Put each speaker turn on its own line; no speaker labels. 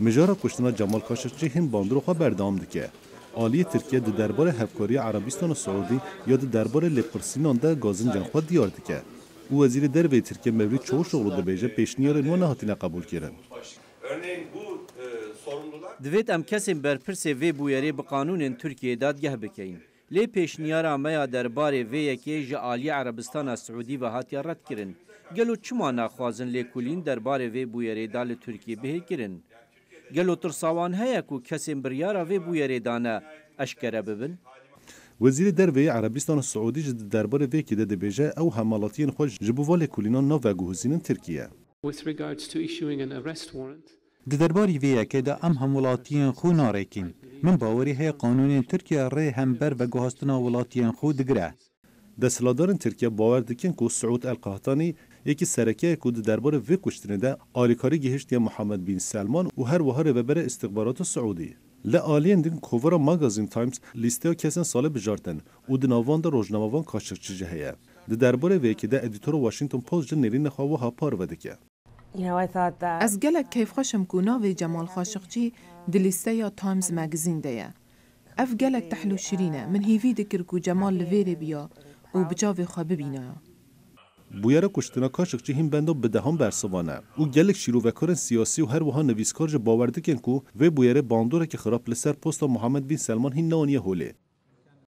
مجارا کشتن جمال کاشفچی هم باندرو خواه بردام دکه. آلی ترکیه در دربار هفکاری عربیستان و سعودی یا در دربار لپرسینان در گازن جنگ خواه دیار دکه. او وزیر در وی ترکیه مولی چوش اغلو در بیجه پیشنیار نو نهاتی نقبول کرن.
دوید
هم کسی بر پرس وی بویاری قانون ترکیه داد گه بکیم. لی پیشنیار آمیا در بار وی یکی جعالی عربستان سعودی و حتی رد کرن. گلو چمانا خوازن لی کولین در بار وی بویاری دال ترکیه بهی کرن. گلو ترساوان هەیە و کەسێن بریاە وێ بوو یاێدانە ئەشکرە ببن.
وەزیری دەروێ عربستان سعودیش دەربارە وێکی دە دەبێژە ئەو هەماڵاتیان خۆش ji بۆوالێ کولینان
ناڤگوهزیینن ترکیە.
Di derbarî vêyekê de em hem welatiyên xû narekîn. Min bawerî heye qanûnên Tirkiye rê hember veguhastina welatiyên xû digire.
دستلادارن ترکیه باور دکن که سعود القحطانی یکی سرکه که در دربار وی کشتنه ده آلیکاری گهشت یا محمد بن سلمان و هر وهر وبر استخبارات سعودی ل دین کوورا ماگازین تایمز لیسته کسن سال بجارتن و د ناوان ده روزنامه‌وان کاشقچی هه د دربار وی که ده ادیتور واشنگتن پست جن نرین خوا و ها پار
Ez gelek keyfxweşim ku navê Cemal Xaşiqçî di lîsteya Times Magazine de ye. Ev gelek tehlû şirîn e. Min hîvî dikir ku Cemal li vêrê biya bi çavê xwe bibîne.
بویره کشتنا کاشقچی هم بندو به دهان برسوانه او گلک شیروکارن سیاسی و هر وها نویسکار جه باور دکن کو و بویره باندوره که خراب لسر پست محمد بن سلمان هین نوانیه هوله